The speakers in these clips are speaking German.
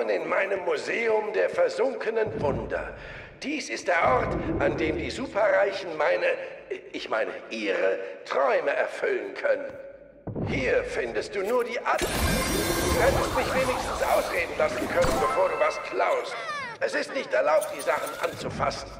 Willkommen in meinem Museum der versunkenen Wunder. Dies ist der Ort, an dem die Superreichen meine, ich meine ihre Träume erfüllen können. Hier findest du nur die Ad... Du hättest mich wenigstens ausreden lassen können, bevor du was klaust. Es ist nicht erlaubt, die Sachen anzufassen.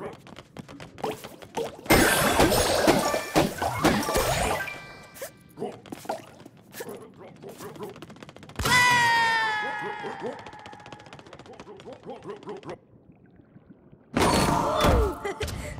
Woo!